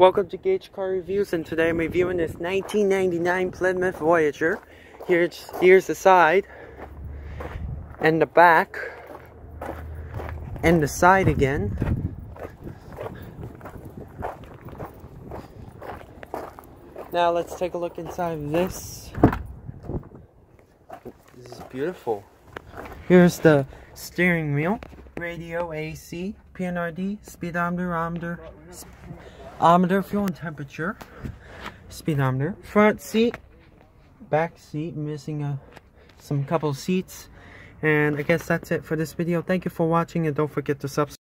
Welcome to Gage Car Reviews and today I'm reviewing this 1999 Plymouth Voyager. Here's, here's the side and the back and the side again. Now let's take a look inside this. This is beautiful. Here's the steering wheel, radio AC, PNRD, speedometer, odometer, Um, odometer, fuel and temperature, speedometer, front seat, back seat, missing a, some couple seats. And I guess that's it for this video. Thank you for watching and don't forget to subscribe.